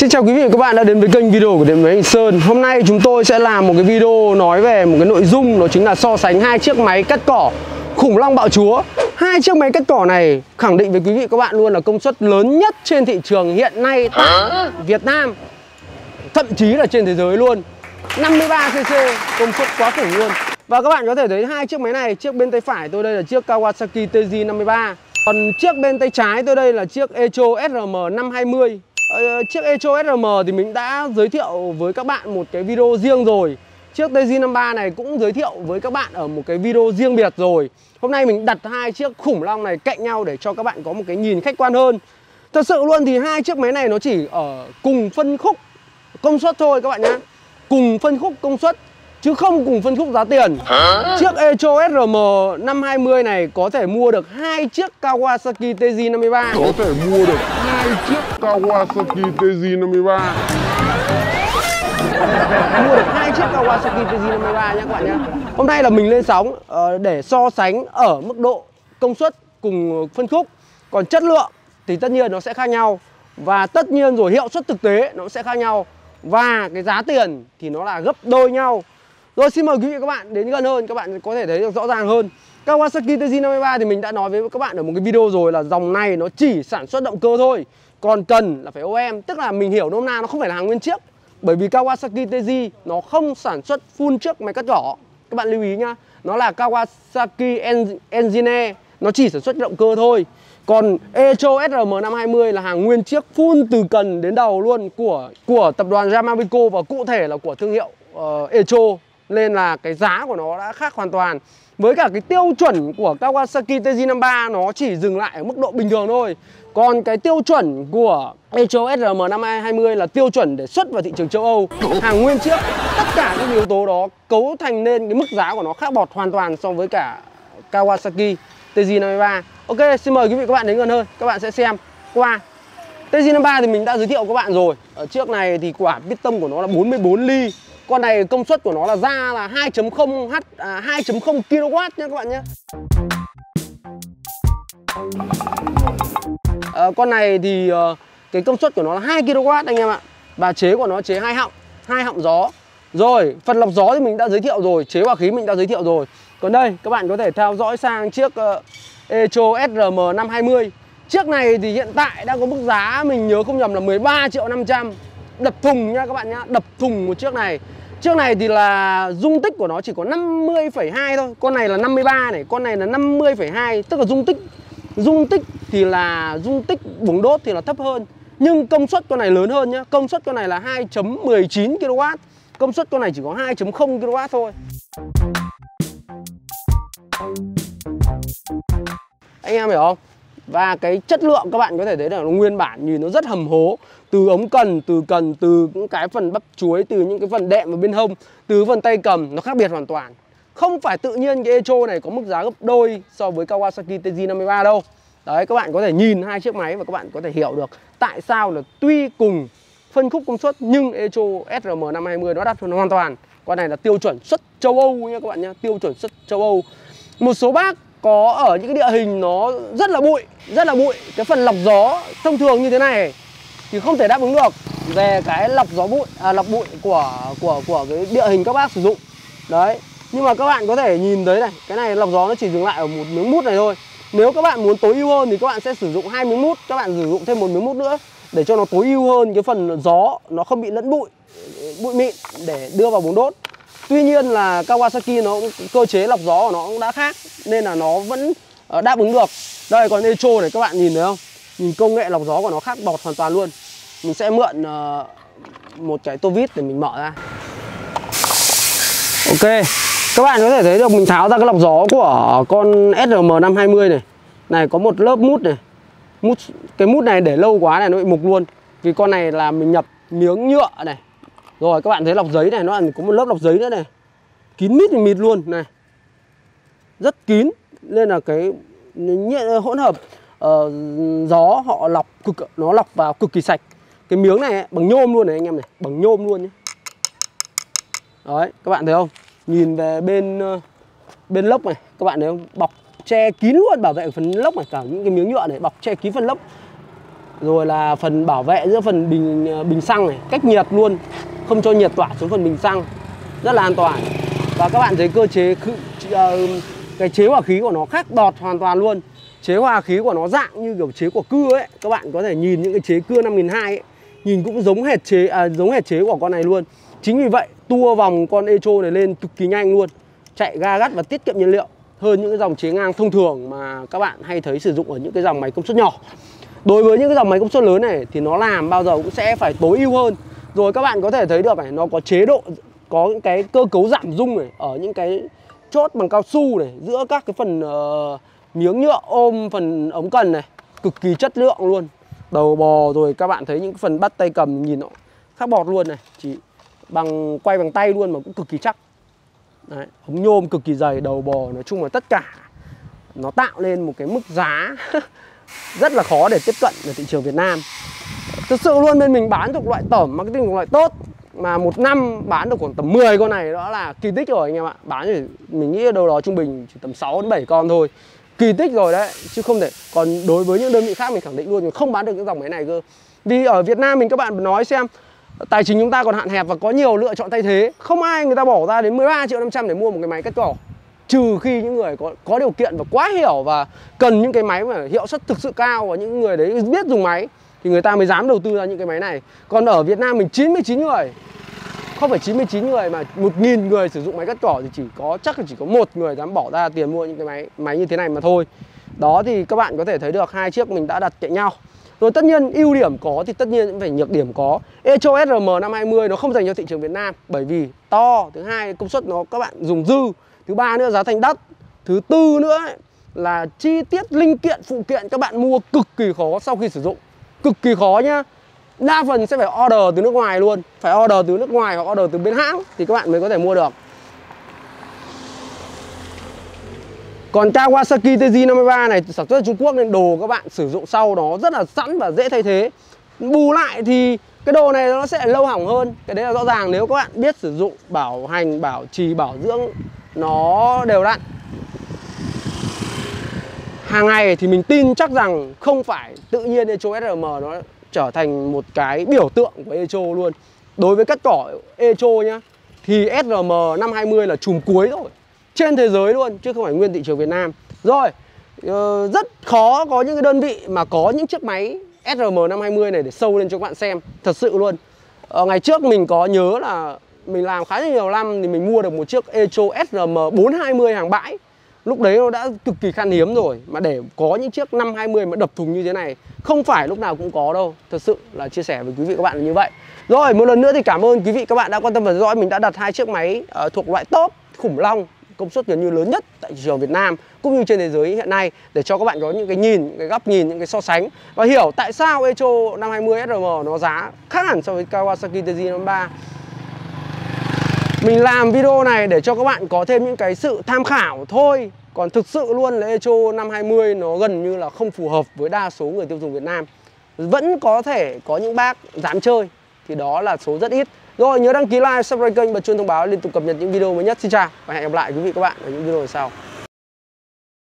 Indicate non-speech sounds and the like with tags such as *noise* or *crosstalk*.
Xin chào quý vị và các bạn đã đến với kênh video của Điện Máy Anh Sơn. Hôm nay chúng tôi sẽ làm một cái video nói về một cái nội dung, Đó chính là so sánh hai chiếc máy cắt cỏ khủng long bạo chúa. Hai chiếc máy cắt cỏ này, khẳng định với quý vị và các bạn luôn là công suất lớn nhất trên thị trường hiện nay tại Việt Nam, Thậm chí là trên thế giới luôn. 53cc công suất quá khủng luôn. Và các bạn có thể thấy hai chiếc máy này, Chiếc bên tay phải tôi đây là chiếc Kawasaki TG53 Còn chiếc bên tay trái tôi đây là chiếc Echo SRM 520 chiếc Echo SM thì mình đã giới thiệu với các bạn một cái video riêng rồi. Chiếc TZ53 này cũng giới thiệu với các bạn ở một cái video riêng biệt rồi. Hôm nay mình đặt hai chiếc khủng long này cạnh nhau để cho các bạn có một cái nhìn khách quan hơn. Thật sự luôn thì hai chiếc máy này nó chỉ ở cùng phân khúc công suất thôi các bạn nhé. Cùng phân khúc công suất chứ không cùng phân khúc giá tiền. Chiếc Echo SM 520 này có thể mua được hai chiếc Kawasaki TJ53. Có thể mua được hai chiếc Kawasaki TZ 53 mua được hai chiếc Kawasaki TZ 53 nhé các bạn nhé. Hôm nay là mình lên sóng ờ, để so sánh ở mức độ công suất cùng phân khúc. Còn chất lượng thì tất nhiên nó sẽ khác nhau. Và tất nhiên rồi, hiệu suất thực tế nó sẽ khác nhau. Và cái giá tiền thì nó là gấp đôi nhau. Rồi xin mời quý vị các bạn đến gần hơn, các bạn có thể thấy được rõ ràng hơn. Kawasaki TZ53 thì mình đã nói với các bạn ở một cái video rồi là dòng này nó chỉ sản xuất động cơ thôi. Còn cần là phải OEM Tức là mình hiểu nôm na nó không phải là hàng nguyên chiếc. Bởi vì Kawasaki TZ nó không sản xuất full trước máy cắt cỏ Các bạn lưu ý nhá Nó là Kawasaki Engine Nó chỉ sản xuất động cơ thôi. Còn Echo SRM520 là hàng nguyên chiếc full từ cần đến đầu luôn của của tập đoàn Yamavico và cụ thể là của thương hiệu uh, Echo. Nên là cái giá của nó đã khác hoàn toàn với cả cái tiêu chuẩn của Kawasaki TJ53 nó chỉ dừng lại ở mức độ bình thường thôi. Còn cái tiêu chuẩn của Echo SRM520 là tiêu chuẩn để xuất vào thị trường châu Âu. Hàng nguyên chiếc Tất cả các yếu tố đó cấu thành nên cái mức giá của nó khác bọt hoàn toàn so với cả Kawasaki TJ53 Ok, xin mời quý vị các bạn đến gần hơn Các bạn sẽ xem qua. TJ53 thì mình đã giới thiệu các bạn rồi. Ở trước này thì quả piston của nó là 44 ly con này công suất của nó là ra là 2.0 H à, 2.0 kW nhé các bạn nhé. À, ờ, con này thì uh, cái công suất của nó là 2 kW anh em ạ. Và chế của nó chế hai họng, hai họng gió. Rồi, phần lọc gió thì mình đã giới thiệu rồi, chế hòa khí mình đã giới thiệu rồi. Còn đây các bạn có thể theo dõi sang chiếc uh, Echo SRM 520. Chiếc này thì hiện tại đang có mức giá mình nhớ không nhầm là 13 triệu 500 Đập thùng nha các bạn nhá Đập thùng một chiếc này Chiếc này thì là dung tích của nó chỉ có 50,2 thôi. Con này là 53 này Con này là 50,2 Tức là dung tích Dung tích thì là Dung tích buồng đốt thì là thấp hơn. Nhưng công suất con này lớn hơn nhá. Công suất con này là 2.19 kW Công suất con này chỉ có 2.0 kW thôi. Anh em hiểu không? Và cái chất lượng các bạn có thể thấy là nó nguyên bản nhìn nó rất hầm hố. Từ ống cần, từ cần, từ những cái phần bắp chuối, từ những cái phần đệm ở bên hông Từ phần tay cầm nó khác biệt hoàn toàn. Không phải tự nhiên cái Echo này có mức giá gấp đôi so với Kawasaki TJ53 đâu. Đấy các bạn có thể nhìn hai chiếc máy và các bạn có thể hiểu được Tại sao là tuy cùng phân khúc công suất nhưng Echo SRM 520 nó đắt hơn hoàn toàn. Con này là tiêu chuẩn xuất châu Âu nha các bạn nhé Tiêu chuẩn xuất châu Âu. Một số bác có ở những cái địa hình nó rất là bụi rất là bụi. Cái phần lọc gió thông thường như thế này thì không thể đáp ứng được. Về cái lọc gió bụi à, lọc bụi của của của cái địa hình các bác sử dụng. Đấy nhưng mà các bạn có thể nhìn thấy này cái này lọc gió nó chỉ dừng lại ở một miếng mút này thôi. Nếu các bạn muốn tối ưu hơn thì các bạn sẽ sử dụng hai miếng mút các bạn sử dụng thêm một miếng mút nữa để cho nó tối ưu hơn cái phần gió nó không bị lẫn bụi bụi mịn để đưa vào bồn đốt. Tuy nhiên là Kawasaki nó cơ chế lọc gió của nó cũng đã khác, nên là nó vẫn ờ, đáp ứng được. Đây, còn Echo này các bạn nhìn thấy không? Nhìn công nghệ lọc gió của nó khác bọt hoàn toàn luôn. Mình sẽ mượn ờ, một cái tô vít để mình mở ra. Ok. Các bạn có thể thấy được mình tháo ra cái lọc gió của con SRM520 này. Này, có một lớp mút này. Mút, cái mút này để lâu quá này nó bị mục luôn. Vì con này là mình nhập miếng nhựa này rồi các bạn thấy lọc giấy này nó có một lớp lọc giấy nữa này. Kín mít thì mịt luôn này. Rất kín Nên là cái hỗn hợp uh, gió họ lọc cực nó lọc vào cực kỳ sạch. Cái miếng này bằng nhôm luôn này anh em này Bằng nhôm luôn nhé. Đấy các bạn thấy không? Nhìn về bên uh, bên lốc này Các bạn thấy không? Bọc che kín luôn bảo vệ phần lốc này Cả những cái miếng nhựa này bọc che kín phần lốc. Rồi là phần bảo vệ giữa phần bình ờ, bình xăng này cách nhiệt luôn không cho nhiệt tỏa xuống phần bình xăng rất là an toàn. Và các bạn thấy cơ chế ờ, cái chế hòa khí của nó khác đọt hoàn toàn luôn. Chế hòa khí của nó dạng như kiểu chế của cưa ấy. Các bạn có thể nhìn những cái chế cưa 5002 ấy nhìn cũng giống hệt chế à, giống hệt chế của con này luôn. Chính vì vậy tua vòng con Echo này lên cực kỳ nhanh luôn. Chạy ga gắt và tiết kiệm nhiên liệu hơn những cái dòng chế ngang thông thường mà các bạn hay thấy sử dụng ở những cái dòng máy công suất nhỏ. Đối với những cái dòng máy công suất lớn này thì nó làm bao giờ cũng sẽ phải tối ưu hơn rồi các bạn có thể thấy được này nó có chế độ có những cái cơ cấu giảm rung này ở những cái chốt bằng cao su này giữa các cái phần uh, miếng nhựa ôm phần ống cần này cực kỳ chất lượng luôn. Đầu bò rồi các bạn thấy những phần bắt tay cầm nhìn nó khác bọt luôn này chỉ bằng quay bằng tay luôn mà cũng cực kỳ chắc. Đấy, ống nhôm cực kỳ dày đầu bò nói chung là tất cả nó tạo lên một cái mức giá *laughs* rất là khó để tiếp cận ở thị trường Việt Nam thực sự luôn, bên mình bán thuộc loại tẩm marketing thuộc loại tốt mà một năm bán được khoảng tầm 10 con này, đó là kỳ tích rồi anh em ạ. Bán thì mình nghĩ đâu đó trung bình chỉ tầm 6 đến 7 con thôi. Kỳ tích rồi đấy, chứ không thể. Còn đối với những đơn vị khác mình khẳng định luôn không bán được những dòng máy này cơ. Vì ở Việt Nam mình các bạn nói xem, tài chính chúng ta còn hạn hẹp và có nhiều lựa chọn thay thế. Không ai người ta bỏ ra đến 13 triệu 500 để mua một cái máy cắt cỏ. Trừ khi những người có có điều kiện và quá hiểu và cần những cái máy mà hiệu suất thực sự cao và những người đấy biết dùng máy thì người ta mới dám đầu tư ra những cái máy này. Còn ở Việt Nam mình 99 người. Không phải 99 người mà 1.000 người sử dụng máy cắt cỏ thì chỉ có, chắc là chỉ có một người dám bỏ ra tiền mua những cái máy máy như thế này mà thôi. Đó thì các bạn có thể thấy được hai chiếc mình đã đặt cạnh nhau. Rồi tất nhiên ưu điểm có thì tất nhiên cũng phải nhược điểm có. Echo SRM 520 nó không dành cho thị trường Việt Nam bởi vì to. Thứ hai, công suất nó các bạn dùng dư. Thứ ba nữa, giá thành đắt. Thứ tư nữa là chi tiết linh kiện, phụ kiện các bạn mua cực kỳ khó sau khi sử dụng cực kỳ khó nhá. Đa phần sẽ phải order từ nước ngoài luôn. Phải order từ nước ngoài hoặc order từ bên hãng thì các bạn mới có thể mua được. Còn Kawasaki TJ53 này sản xuất ở Trung Quốc nên đồ các bạn sử dụng sau nó rất là sẵn và dễ thay thế. Bù lại thì cái đồ này nó sẽ lâu hỏng hơn. Cái đấy là rõ ràng nếu các bạn biết sử dụng bảo hành, bảo trì, bảo dưỡng nó đều đặn. Hàng ngày thì mình tin chắc rằng không phải tự nhiên Echo SRM nó trở thành một cái biểu tượng của Echo luôn. Đối với cắt cỏ Echo nhá Thì SRM 520 là chùm cuối rồi trên thế giới luôn chứ không phải nguyên thị trường Việt Nam. Rồi ờ, rất khó có những cái đơn vị mà có những chiếc máy SRM 520 này để sâu lên cho các bạn xem thật sự luôn. Ờ, ngày trước mình có nhớ là mình làm khá nhiều năm thì mình mua được một chiếc Echo SRM 420 hàng bãi lúc đấy nó đã cực kỳ khan hiếm rồi. Mà để có những chiếc 520 mà đập thùng như thế này không phải lúc nào cũng có đâu. Thật sự là chia sẻ với quý vị các bạn là như vậy. Rồi một lần nữa thì cảm ơn quý vị các bạn đã quan tâm và theo dõi. Mình đã đặt hai chiếc máy uh, thuộc loại top khủng long công suất gần như lớn nhất tại thị trường Việt Nam cũng như trên thế giới hiện nay để cho các bạn có những cái nhìn, những cái góc nhìn, những cái so sánh và hiểu tại sao Echo 520 SRM nó giá khác hẳn so với Kawasaki TZ 53 mình làm video này để cho các bạn có thêm những cái sự tham khảo thôi Còn thực sự luôn là Echo 520 nó gần như là không phù hợp với đa số người tiêu dùng Việt Nam Vẫn có thể có những bác dám chơi Thì đó là số rất ít rồi nhớ đăng ký like, subscribe kênh và chuông thông báo liên tục cập nhật những video mới nhất. Xin chào và hẹn gặp lại quý vị các bạn ở những video sau.